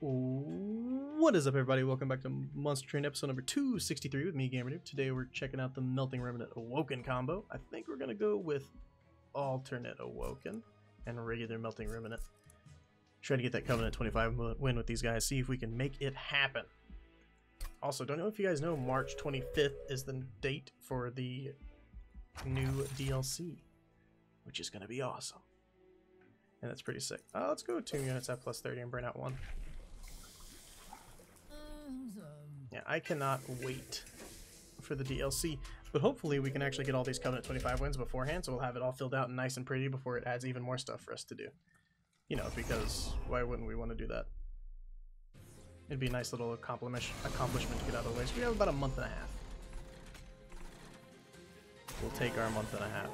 What is up, everybody? Welcome back to Monster Train episode number 263 with me, GamerKnoob. Today we're checking out the Melting Remnant Awoken combo. I think we're going to go with alternate Awoken and regular Melting Remnant. Try to get that Covenant 25 win with these guys, see if we can make it happen. Also, don't know if you guys know, March 25th is the date for the new DLC, which is going to be awesome. And that's pretty sick. Uh, let's go two units at plus 30 and burn out one. Yeah, I cannot wait for the DLC. But hopefully we can actually get all these Covenant 25 wins beforehand, so we'll have it all filled out and nice and pretty before it adds even more stuff for us to do. You know, because why wouldn't we want to do that? It'd be a nice little accomplishment accomplishment to get out of the way. So we have about a month and a half. We'll take our month and a half.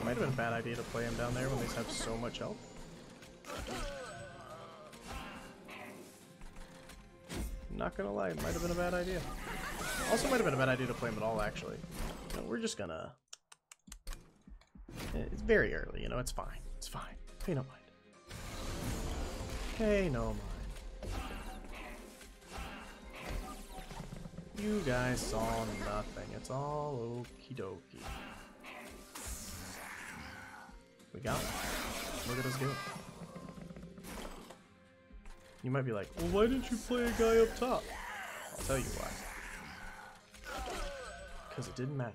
It might have been a bad idea to play him down there when they have so much health. Not gonna lie, it might have been a bad idea. Also might have been a bad idea to play him at all, actually. No, we're just gonna... Eh, it's very early, you know, it's fine. It's fine. Pay no mind. Pay no mind. You guys saw nothing. It's all okie dokie. We got. Look at us go. You might be like, well, why didn't you play a guy up top? I'll tell you why. Because it didn't matter.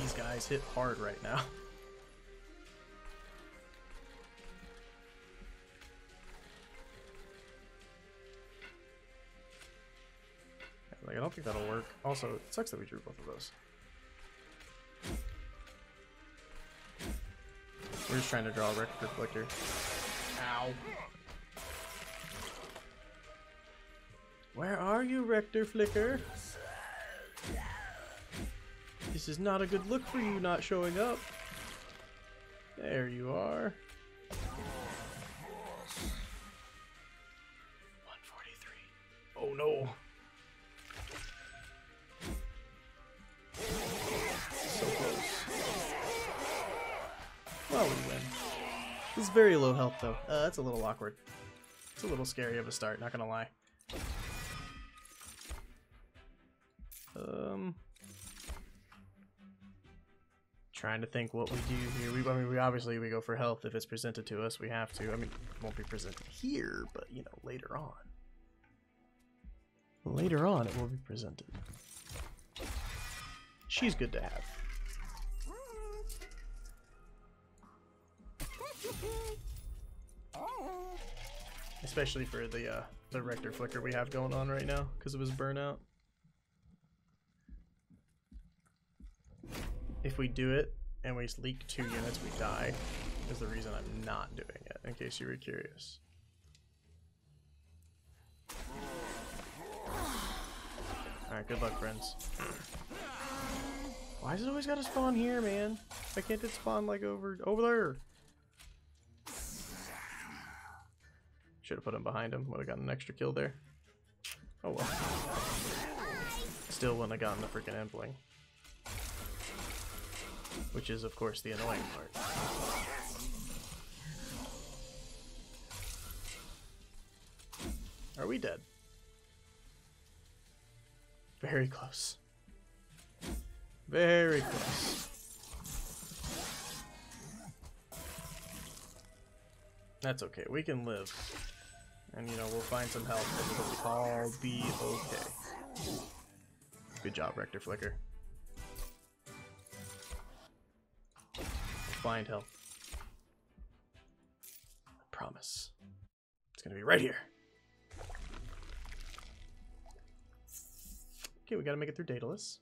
These guys hit hard right now. I don't think that'll work. Also, it sucks that we drew both of those. We're just trying to draw a Rector Reflector. Ow. Where are you, Rector Flicker? This is not a good look for you not showing up. There you are. 143. Oh no. Very low health, though. Uh, that's a little awkward. It's a little scary of a start, not gonna lie. Um, trying to think what we do here. We, I mean, we obviously we go for health if it's presented to us. We have to. I mean, won't be presented here, but you know, later on. Later on, it will be presented. She's good to have. Especially for the uh, the Rector Flicker we have going on right now because of his burnout. If we do it and we leak two units, we die. Is the reason I'm not doing it, in case you were curious. Alright, good luck, friends. Why does it always gotta spawn here, man? Why can't it spawn, like, over over there? Should have put him behind him. Would have gotten an extra kill there. Oh well. Still wouldn't have gotten the freaking Endling. Which is, of course, the annoying part. Are we dead? Very close. Very close. That's okay. We can live. And, you know, we'll find some help and it'll all be okay. Good job, Rector Flicker. We'll find help. I promise. It's gonna be right here. Okay, we gotta make it through Daedalus.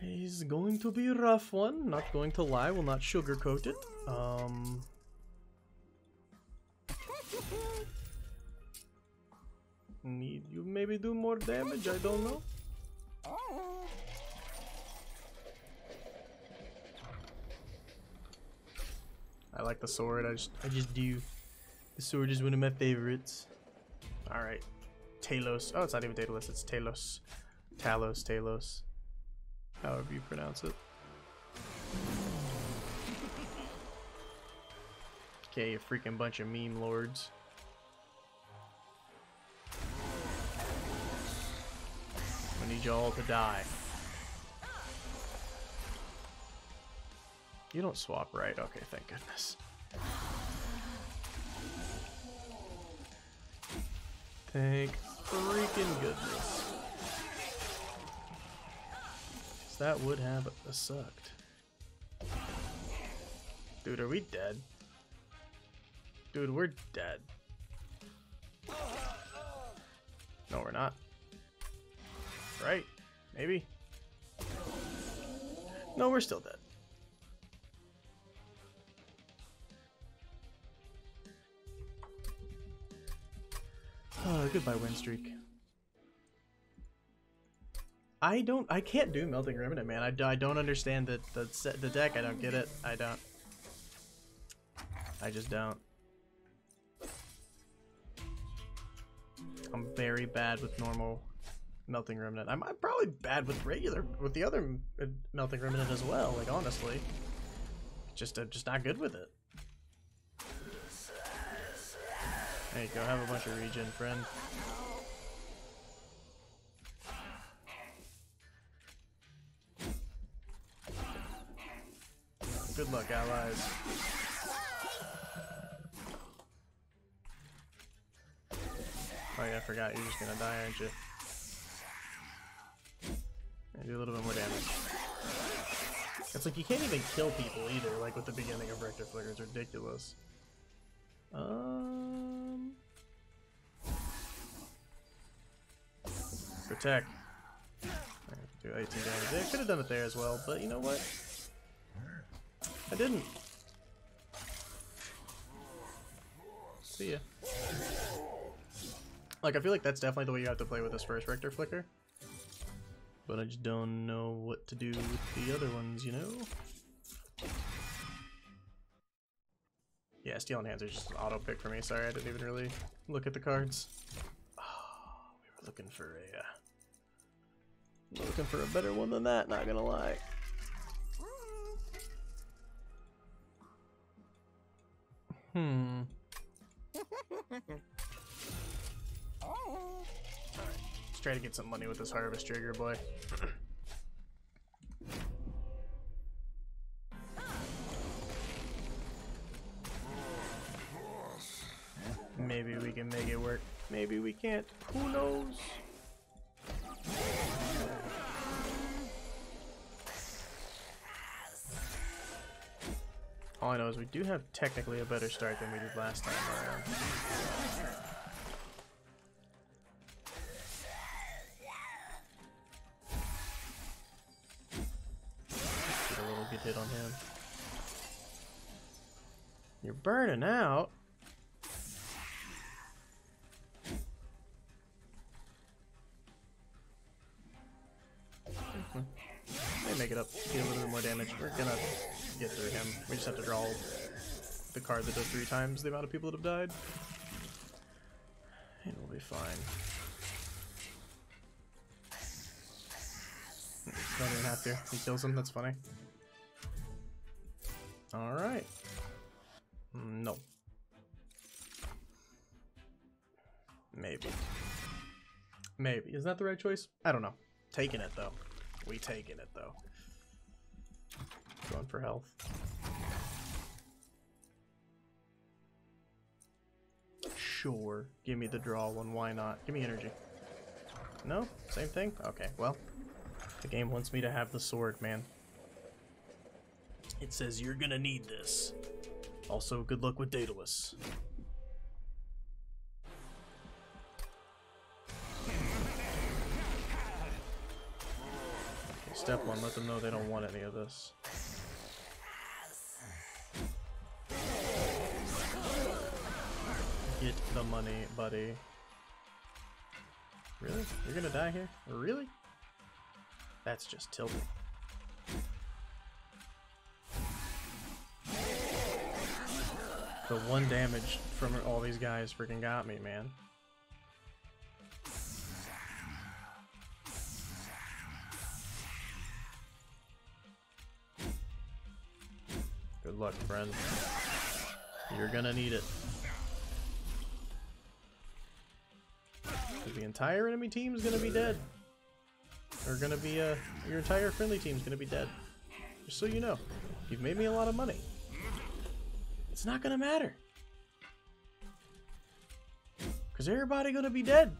He's going to be a rough one, not going to lie, will not sugarcoat it. Um... Need you maybe do more damage, I don't know. I like the sword, I just I just do. The sword is one of my favorites. Alright, Talos. Oh, it's not even Daedalus, it's Talos. Talos, Talos. However you pronounce it. Okay, you freaking bunch of meme lords. I need you all to die. You don't swap right? Okay, thank goodness. Thank freaking goodness. That would have sucked. Dude, are we dead? Dude, we're dead. No, we're not. Right? Maybe? No, we're still dead. Oh, goodbye win streak. I don't, I can't do Melting Remnant, man. I, I don't understand the, the, the deck. I don't get it. I don't. I just don't. I'm very bad with normal Melting Remnant. I'm, I'm probably bad with regular, with the other uh, Melting Remnant as well, like, honestly. Just, I'm just not good with it. There you go, have a bunch of regen, friend. Good luck, allies. Oh yeah, I forgot, you're just gonna die, aren't you? And do a little bit more damage. It's like you can't even kill people either, like with the beginning of Rector Flicker, it's ridiculous. Um... Protect. Do 18 damage. Yeah, could have done it there as well, but you know what? I didn't. See ya. Like, I feel like that's definitely the way you have to play with this first Rector Flicker. But I just don't know what to do with the other ones, you know? Yeah, Steel Hands are just auto pick for me. Sorry, I didn't even really look at the cards. Oh, we were looking for a... Uh, looking for a better one than that, not gonna lie. Hmm. Let's try to get some money with this harvest trigger, boy. Maybe we can make it work. Maybe we can't. Who knows? All I know is we do have technically a better start than we did last time around. Get a little good hit on him. You're burning out. Hmm. May make it up, do a little bit more damage. We're gonna get through him. We just have to draw the card that does three times the amount of people that have died. And we'll be fine. Don't even have to. He kills him, that's funny. Alright. No. Maybe. Maybe. Is that the right choice? I don't know. Taking it, though. We taking it, though. Going for health. Sure. Give me the draw one, why not? Give me energy. No? Same thing? Okay, well. The game wants me to have the sword, man. It says you're gonna need this. Also, good luck with Daedalus. Step one, let them know they don't want any of this. Get the money, buddy. Really? You're gonna die here? Really? That's just tilting. The one damage from all these guys freaking got me, man. Good luck, friend. You're gonna need it. The entire enemy team is gonna be dead. Or gonna be, uh, your entire friendly team is gonna be dead. Just so you know. You've made me a lot of money. It's not gonna matter. Because everybody gonna be dead.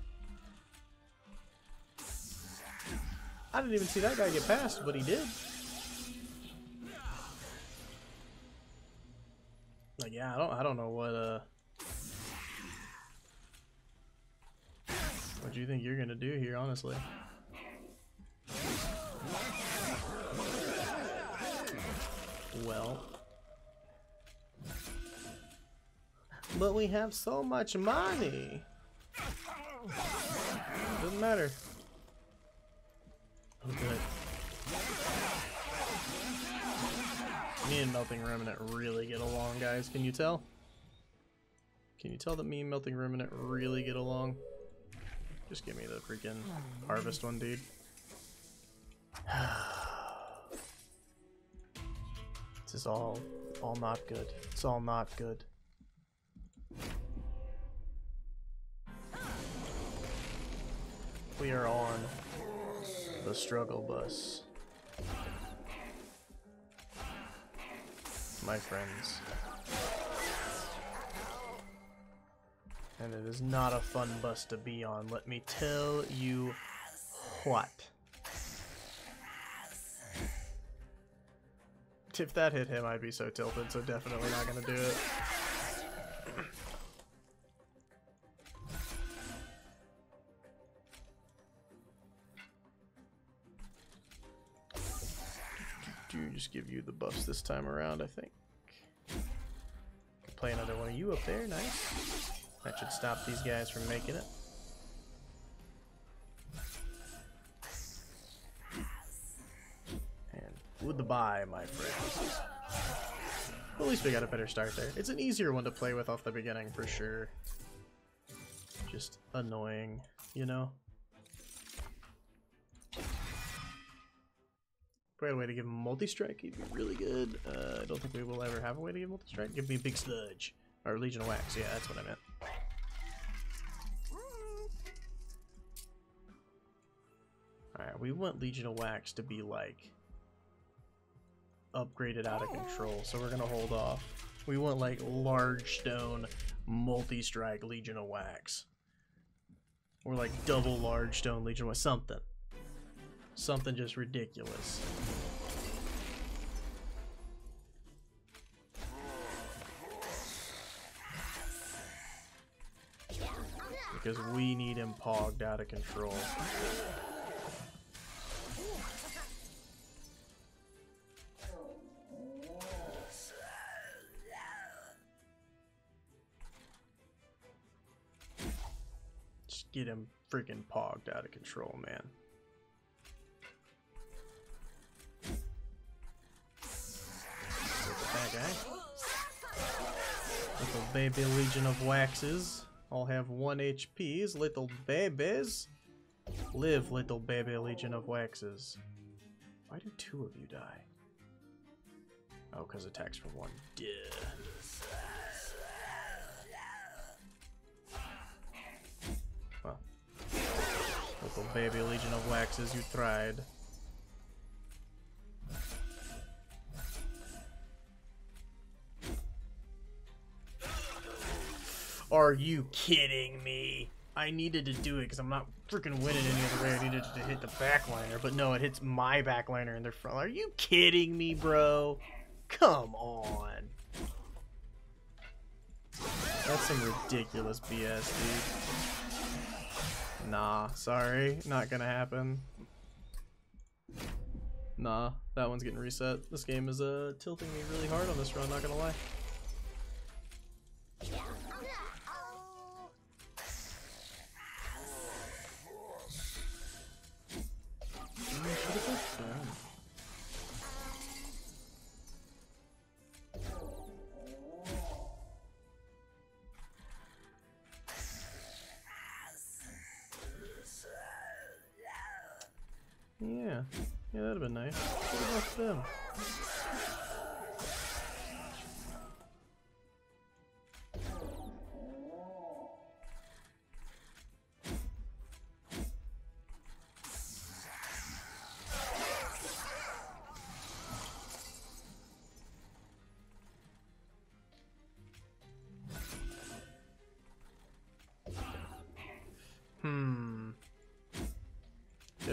I didn't even see that guy get past, but he did. Like, yeah, I don't, I don't know what, uh... What do you think you're gonna do here, honestly? Well... But we have so much money! Doesn't matter. Oh, good. Me and Melting Remnant really get along, guys. Can you tell? Can you tell that me and Melting Remnant really get along? Just give me the freaking harvest one, dude. this is all, all not good. It's all not good. We are on the struggle bus. My friends. And it is not a fun bus to be on, let me tell you what. If that hit him, I'd be so tilted, so definitely not gonna do it. do just give you the buffs this time around, I think. Play another one of you up there, nice. That should stop these guys from making it. And goodbye, my friends. At least we got a better start there. It's an easier one to play with off the beginning, for sure. Just annoying, you know? A way to give him multi-strike, he'd be really good. Uh, I don't think we will ever have a way to give multi-strike. Give me a big sludge. Or Legion of Wax, yeah, that's what I meant. We want Legion of Wax to be like upgraded out of oh. control, so we're gonna hold off. We want like large stone multi-strike Legion of Wax. Or like double large stone Legion of Wax, something. Something just ridiculous. Because we need him pogged out of control. Get him freaking pogged out of control, man. Guy. Eh? Little baby legion of waxes. All have one HPs. Little babies. Live, little baby legion of waxes. Why do two of you die? Oh, because attacks for one. Duh. Little baby legion of waxes, you tried. Are you kidding me? I needed to do it because I'm not freaking winning any other way. I needed to hit the backliner, but no, it hits my backliner in their front. Are you kidding me, bro? Come on. That's some ridiculous BS, dude. Nah, sorry. Not gonna happen. Nah, that one's getting reset. This game is uh, tilting me really hard on this run, not gonna lie. That'd have been nice. What about them?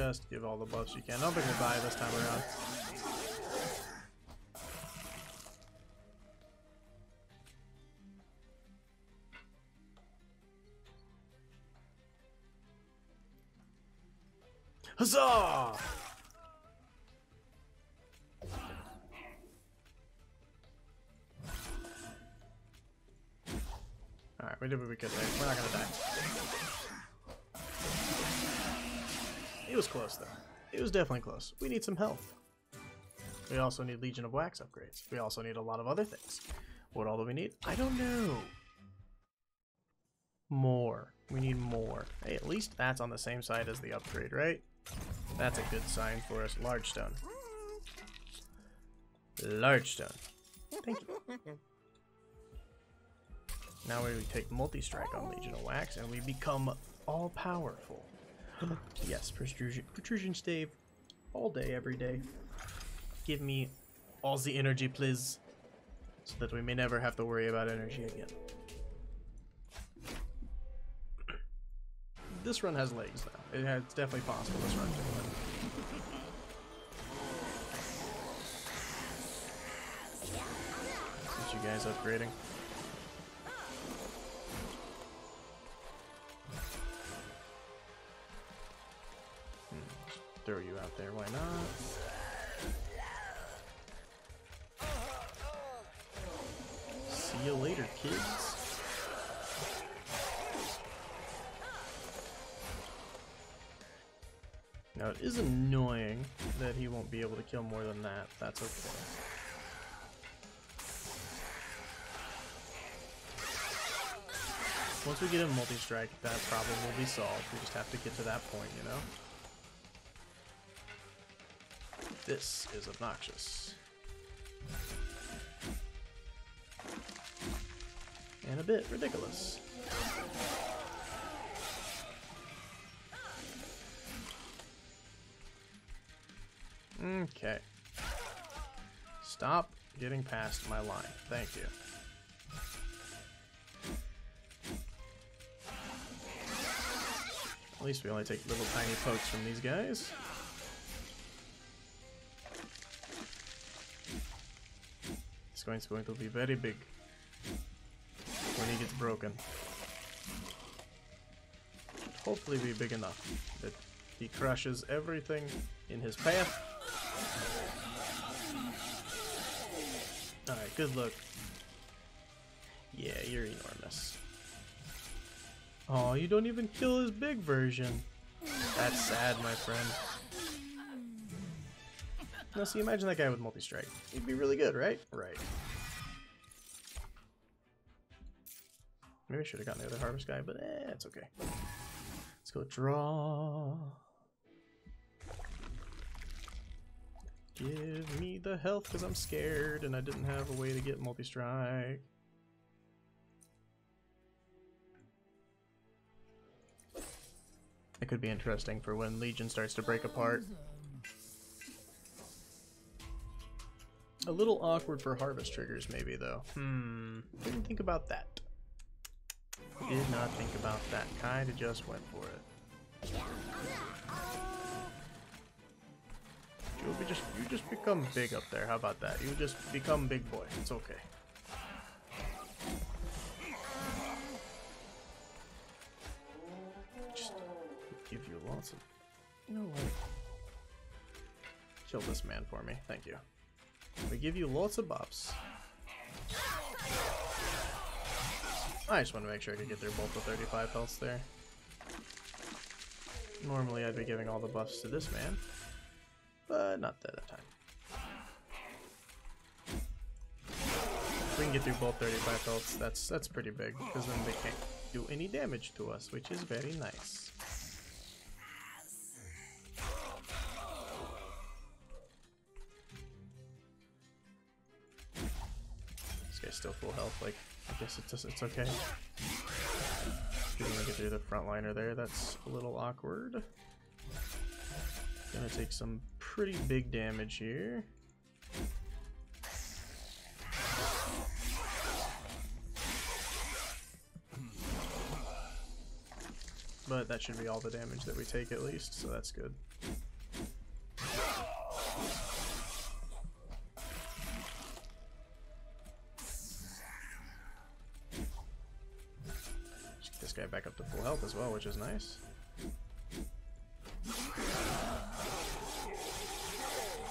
Just give all the buffs you can. I don't think we'll die this time around. Huzzah! Alright, we did what we could there. We're not gonna die. It was close though. It was definitely close. We need some health. We also need Legion of Wax upgrades. We also need a lot of other things. What all do we need? I don't know. More. We need more. Hey, at least that's on the same side as the upgrade, right? That's a good sign for us. Large stone. Large stone. Thank you. Now we take multi-strike on Legion of Wax and we become all-powerful. Yes, protrusion, protrusion stave all day, every day. Give me all the energy, please, so that we may never have to worry about energy again. this run has legs, though. It has, it's definitely possible this run to win. You guys upgrading. Throw you out there, why not? See you later, kids. Now it is annoying that he won't be able to kill more than that. That's okay. Once we get a multi-strike, that problem will be solved. We just have to get to that point, you know? This is obnoxious. And a bit ridiculous. Okay. Stop getting past my line. Thank you. At least we only take little tiny pokes from these guys. Going to, going to be very big when he gets broken. Hopefully be big enough that he crushes everything in his path. Alright, good luck. Yeah, you're enormous. Oh, you don't even kill his big version. That's sad, my friend. Now, see, imagine that guy with multi-strike. He'd be really good, right? Right. Maybe I should have gotten the other harvest guy, but eh, it's okay. Let's go draw. Give me the health because I'm scared and I didn't have a way to get multi-strike. It could be interesting for when Legion starts to break apart. A little awkward for harvest triggers, maybe, though. Hmm. Didn't think about that. Did not think about that. Kinda just went for it. You'll just you just become big up there. How about that? You just become big boy. It's okay. Just give you lots of you know what? Kill this man for me. Thank you. We give you lots of buffs. I just want to make sure I could get through both the 35 health there. Normally I'd be giving all the buffs to this man, but not that time. If we can get through both 35 healths, that's that's pretty big, because then they can't do any damage to us, which is very nice. Like I guess it's, it's okay. Didn't get through the frontliner there, that's a little awkward. Gonna take some pretty big damage here. But that should be all the damage that we take at least, so that's good. Well, which is nice.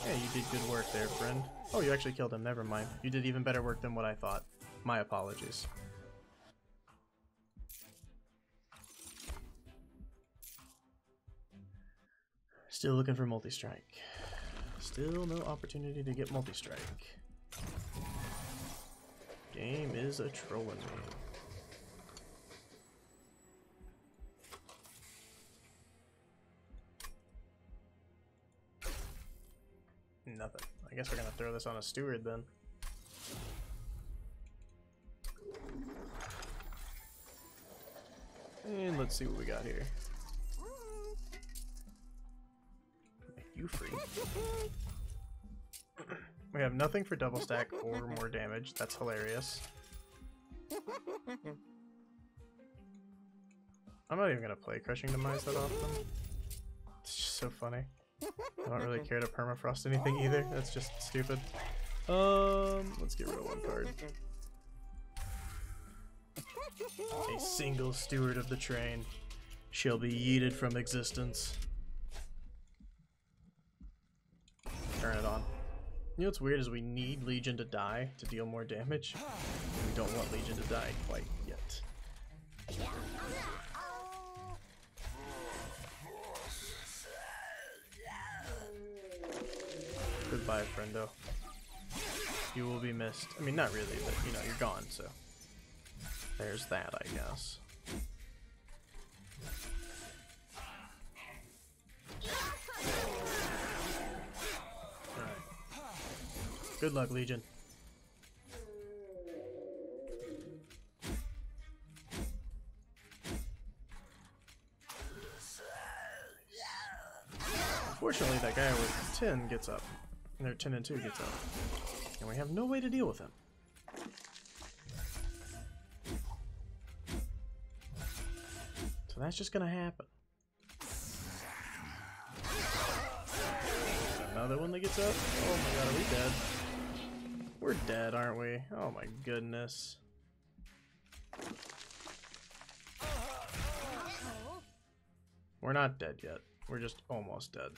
Yeah, you did good work there, friend. Oh, you actually killed him. Never mind. You did even better work than what I thought. My apologies. Still looking for multi-strike. Still no opportunity to get multi-strike. Game is a trolling me. I guess we're gonna throw this on a steward then. And let's see what we got here. You free. we have nothing for double stack or more damage. That's hilarious. I'm not even gonna play Crushing Demise that often. It's just so funny. I don't really care to permafrost anything either. That's just stupid. Um, let's get rid of one card. A single steward of the train shall be yeeted from existence. Turn it on. You know what's weird is we need Legion to die to deal more damage. We don't want Legion to die quite Goodbye, friendo. You will be missed. I mean, not really, but you know, you're gone, so. There's that, I guess. Good luck, Legion. Unfortunately, that guy with 10 gets up. No, 10 and 2 gets up. And we have no way to deal with him. So that's just gonna happen. Another one that gets up? Oh my god, are we dead? We're dead, aren't we? Oh my goodness. We're not dead yet. We're just almost dead.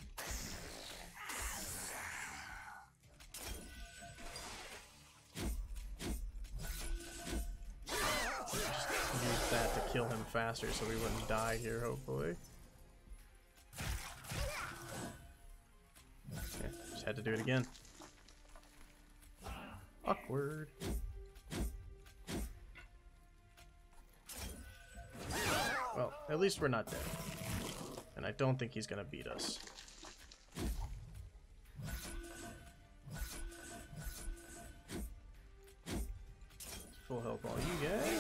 Faster so we wouldn't die here, hopefully. Yeah, just had to do it again. Awkward. Well, at least we're not dead. And I don't think he's gonna beat us. Full health all you guys.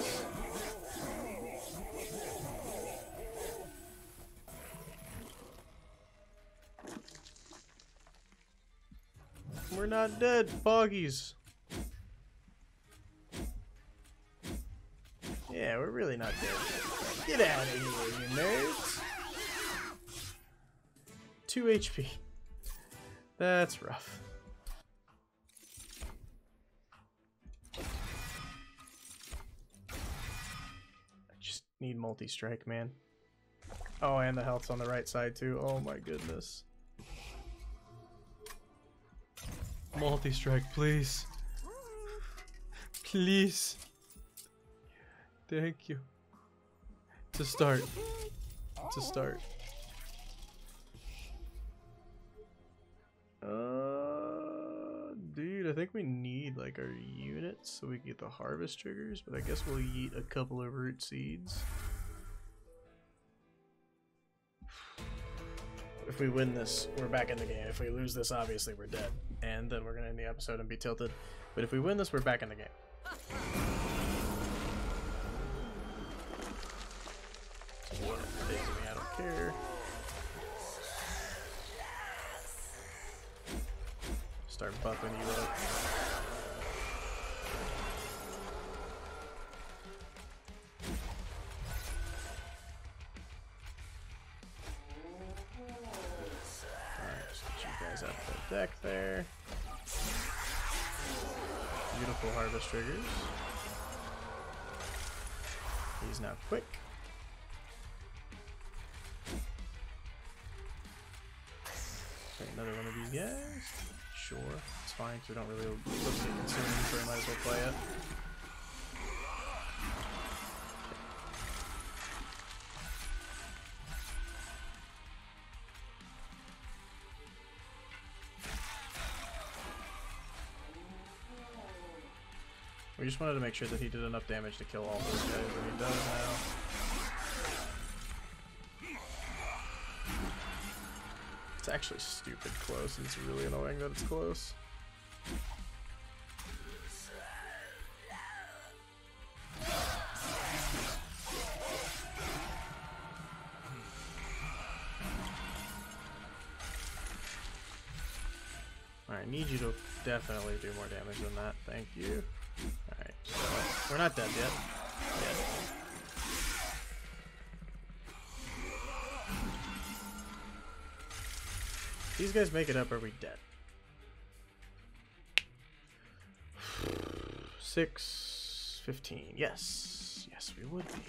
Not dead, Foggies. Yeah, we're really not dead. Get out of here, you nerds. 2 HP. That's rough. I just need multi-strike, man. Oh, and the health's on the right side too. Oh my goodness. Multi-strike, please. Please. Thank you. To start. To start. Uh, dude, I think we need like our units so we can get the harvest triggers, but I guess we'll eat a couple of root seeds. If we win this, we're back in the game. If we lose this, obviously we're dead. And then we're gonna end the episode and be tilted. But if we win this, we're back in the game. Start buffing you up. deck there. Beautiful harvest triggers. He's now quick. Another one of these guys. Sure, it's fine because we don't really look at consuming, so we might as well play it. We just wanted to make sure that he did enough damage to kill all those guys, and he does now. It's actually stupid close, it's really annoying that it's close. Alright, need you to definitely do more damage than that. Thank you. We're not dead yet. Yet. These guys make it up, are we dead? Six, fifteen. Yes, yes, we would be.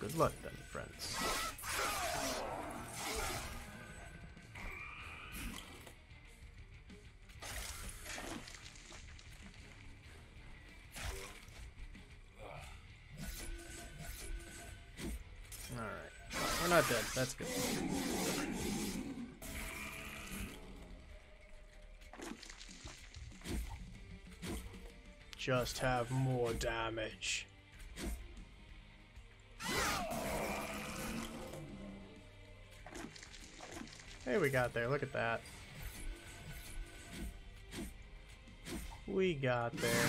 Good luck then, friends. We're not dead. That's good. Just have more damage. Hey, we got there. Look at that. We got there.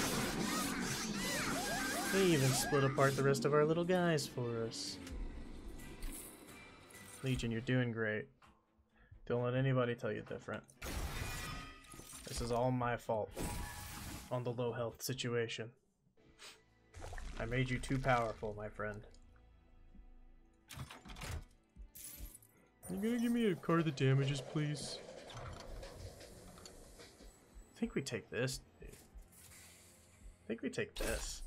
They even split apart the rest of our little guys for us. Legion, you're doing great. Don't let anybody tell you different. This is all my fault on the low health situation. I made you too powerful, my friend. You gonna give me a card that damages, please? I think we take this, dude. I think we take this.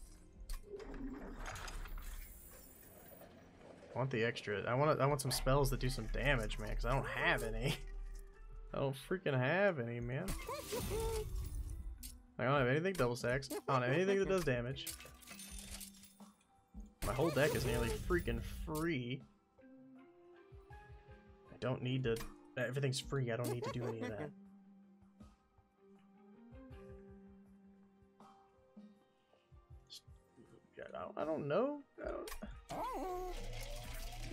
I want the extra. I want. I want some spells that do some damage, man. Because I don't have any. I don't freaking have any, man. I don't have anything double stacks. I don't have anything that does damage. My whole deck is nearly freaking free. I don't need to. Everything's free. I don't need to do any of that. I don't, I don't know. I don't.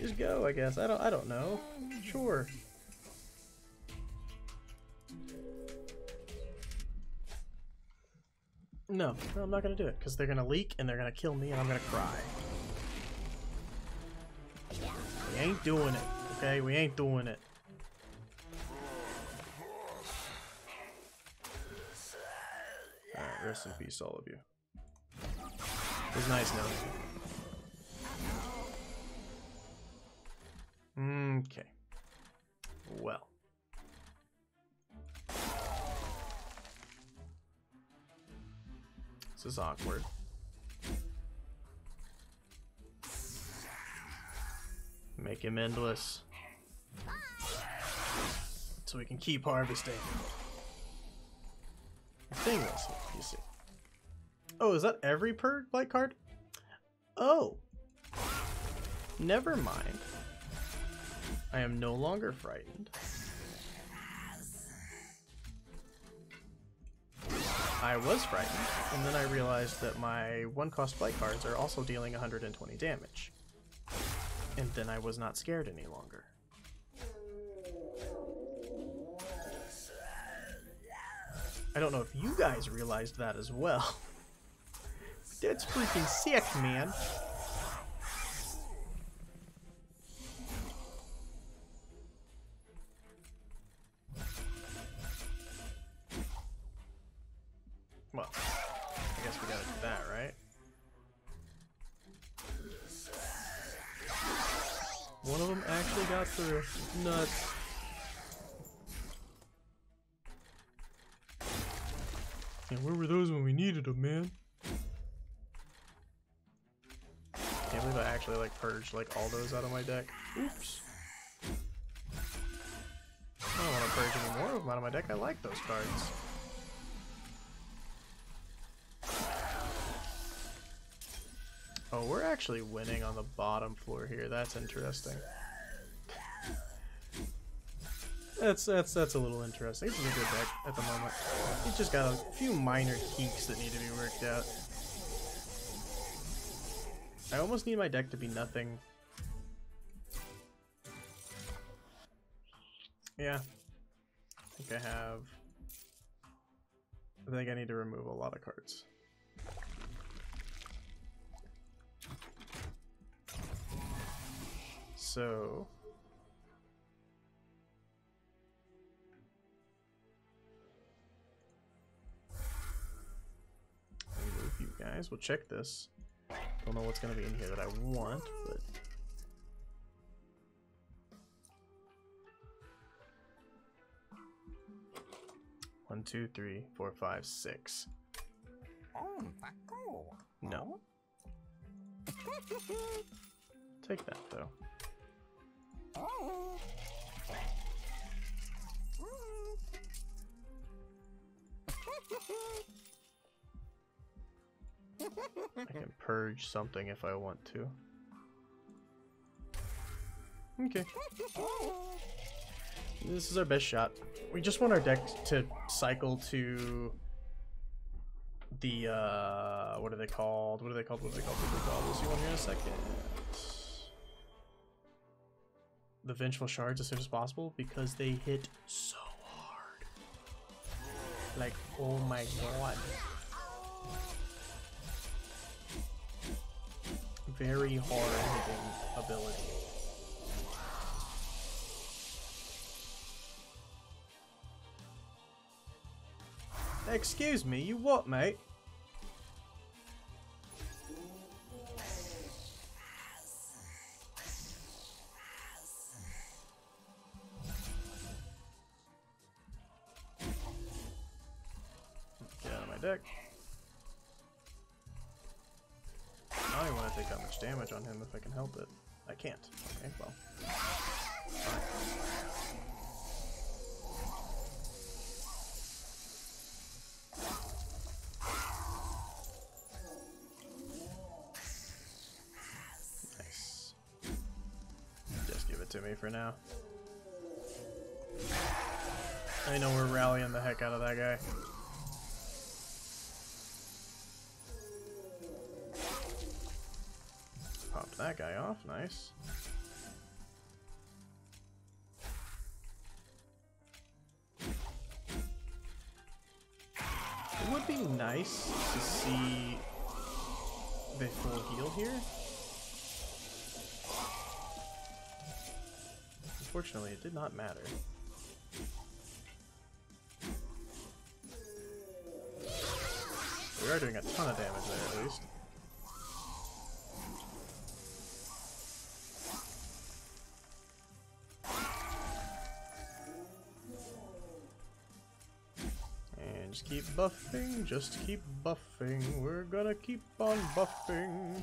Just go, I guess. I don't. I don't know. Sure. No, no, I'm not gonna do it because they're gonna leak and they're gonna kill me and I'm gonna cry. We ain't doing it, okay? We ain't doing it. Alright, rest in peace, all of you. It was nice knowing you. Okay. Well. This is awkward. Make him endless. So we can keep harvesting. The thing is, you see. Oh, is that every per light card? Oh. Never mind. I am no longer frightened. I was frightened, and then I realized that my one cost flight cards are also dealing 120 damage. And then I was not scared any longer. I don't know if you guys realized that as well. That's freaking sick, man. Through. Nuts. And where were those when we needed them, man? Can't believe I actually like purged like all those out of my deck. Oops. I don't want to purge any more of them out of my deck. I like those cards. Oh, we're actually winning on the bottom floor here. That's interesting. That's that's that's a little interesting. Is a good deck at the moment. It's just got a few minor kinks that need to be worked out. I almost need my deck to be nothing. Yeah. I think I have... I think I need to remove a lot of cards. So... guys. We'll check this. Don't know what's going to be in here that I want, but... One, two, three, four, five, six. Oh, no. Take that, though. Oh. I can purge something if I want to. Okay. This is our best shot. We just want our deck to cycle to the, uh, what are they called? What are they called? What are they called? What are they called? We'll see one here in a second. The Vengeful Shards as soon as possible because they hit so hard. Like, oh my god. Very hard hitting ability. Excuse me, you what, mate? Can't. Okay, well. Just give it to me for now. I know we're rallying the heck out of that guy. Guy off, nice. It would be nice to see the full heal here. Unfortunately, it did not matter. We are doing a ton of damage there, at least. Buffing, just keep buffing. We're gonna keep on buffing.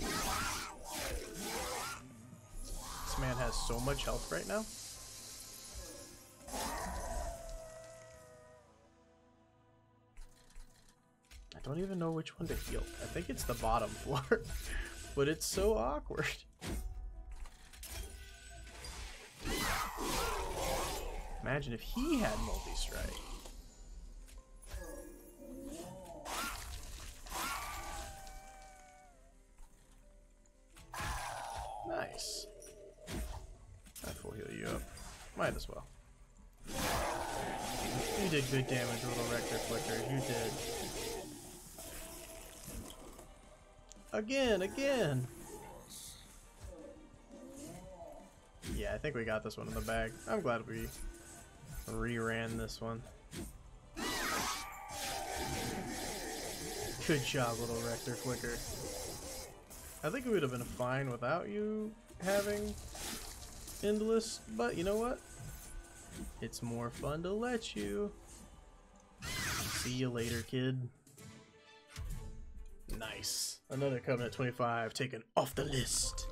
This man has so much health right now. I don't even know which one to heal. I think it's the bottom floor, but it's so awkward. Imagine if he had multi-strike. Good damage, little Rector Flicker. You did. Again, again! Yeah, I think we got this one in the bag. I'm glad we reran this one. Good job, little Rector Flicker. I think it would have been fine without you having Endless, but you know what? It's more fun to let you. See you later, kid. Nice. Another Covenant 25 taken off the list.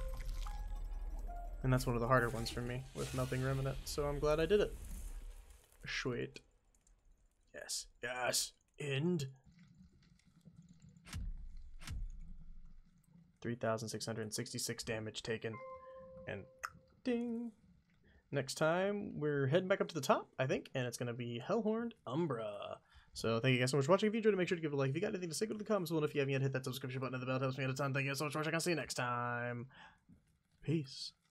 And that's one of the harder ones for me with Melting Remnant, so I'm glad I did it. Sweet. Yes. Yes. End. 3,666 damage taken. And ding. Next time, we're heading back up to the top, I think, and it's going to be Hellhorned Umbra. So thank you guys so much for watching. If you enjoyed it, make sure to give it a like. If you got anything to say, go to the comments below. And if you haven't yet, hit that subscription button and the bell. It helps me out a ton. Thank you guys so much for watching. I'll see you next time. Peace.